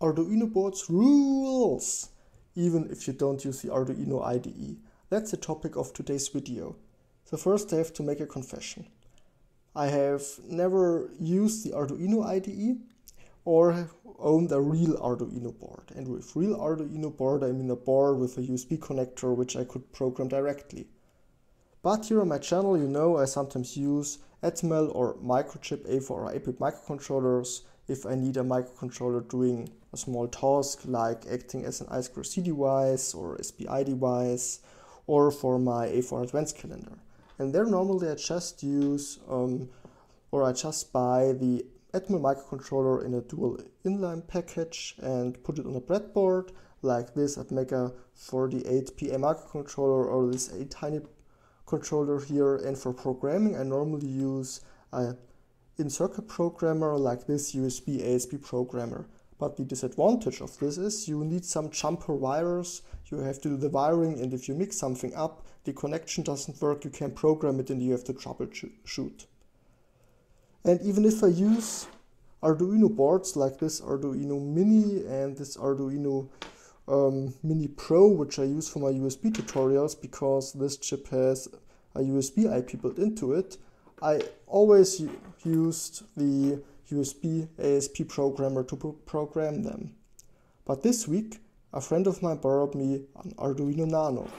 Arduino boards rules, even if you don't use the Arduino IDE. That's the topic of today's video. So first I have to make a confession. I have never used the Arduino IDE or owned a real Arduino board. And with real Arduino board, I mean a board with a USB connector which I could program directly. But here on my channel, you know I sometimes use Atmel or Microchip AVR or 8-bit microcontrollers if I need a microcontroller doing a small task like acting as an I2C device or SPI device or for my AVR advanced calendar. And there normally I just use um, or I just buy the Atmel microcontroller in a dual inline package and put it on a breadboard like this Atmega 48PA microcontroller or this ATtiny controller here and for programming I normally use a in-circuit programmer like this USBasp programmer. But the disadvantage of this is you need some jumper wires, you have to do the wiring and if you mix something up, the connection doesn't work, you can program it and you have to troubleshoot. And even if I use Arduino boards like this Arduino Mini and this Arduino um, Mini Pro, which I use for my USB tutorials because this chip has a USB IP built into it, I always used the USB ASP programmer to program them. But this week, a friend of mine borrowed me an Arduino Nano.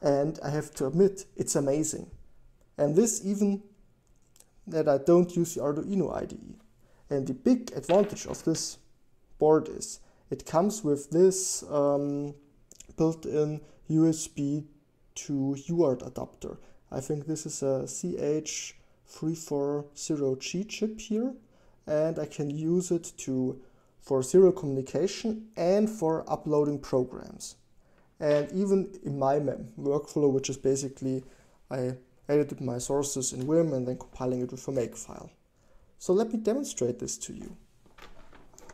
And I have to admit, it's amazing. And this even that I don't use the Arduino IDE. And the big advantage of this board is it comes with this um, built-in USB to UART adapter. I think this is a CH340G chip here and I can use it to for serial communication and for uploading programs. And even in my workflow, which is basically I edited my sources in Vim and then compiling it with a makefile. So let me demonstrate this to you.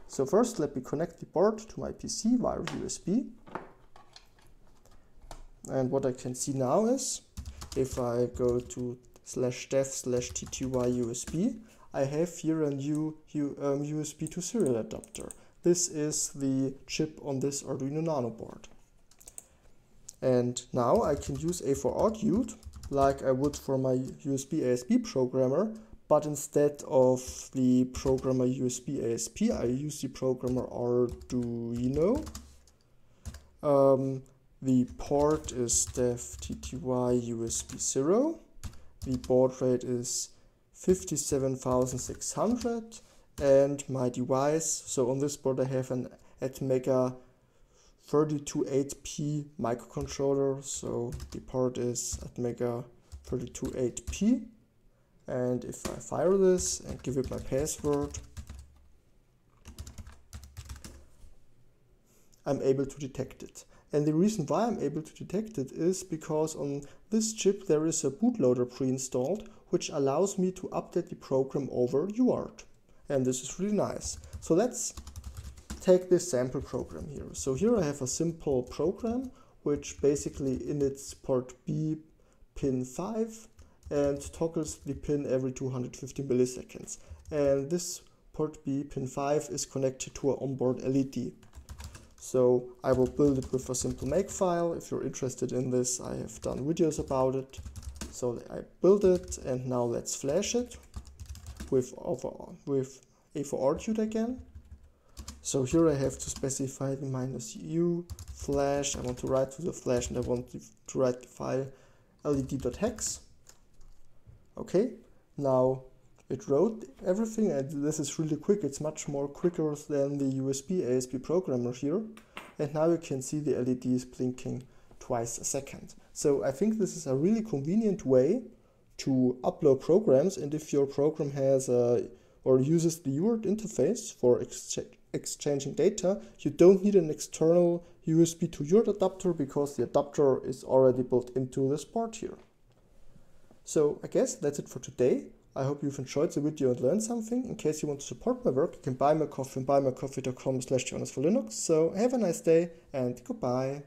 So first let me connect the board to my PC via USB. And what I can see now is if I go to slash dev slash tty USB, I have here a new um, USB to serial adapter. This is the chip on this Arduino Nano board. And now I can use A4 like I would for my USBasp programmer, but instead of the programmer USBasp, I use the programmer Arduino. Um, the port is dev TTY USB 0. The baud rate is 57600 and my device, so on this board I have an Atmega 328P microcontroller, so the port is Atmega 328P and if I fire this and give it my password, I'm able to detect it. And the reason why I'm able to detect it is because on this chip there is a bootloader pre-installed which allows me to update the program over UART. And this is really nice. So let's take this sample program here. So here I have a simple program which basically in its port B pin 5 and toggles the pin every 250 milliseconds. And this port B pin 5 is connected to an onboard LED. So I will build it with a simple makefile. If you're interested in this, I have done videos about it. So I build it and now let's flash it with, over, with A4 again. So here I have to specify the minus u flash. I want to write to the flash and I want to write the file led.hex. Okay, now it wrote everything and this is really quick. It's much more quicker than the USBasp programmer here. And now you can see the LED is blinking twice a second. So I think this is a really convenient way to upload programs and if your program has a, or uses the UART interface for ex exchanging data, you don't need an external USB to UART adapter because the adapter is already built into this board here. So I guess that's it for today. I hope you've enjoyed the video and learned something. In case you want to support my work, you can buy my coffee on buymeacoffee.com slash for Linux. So have a nice day and goodbye.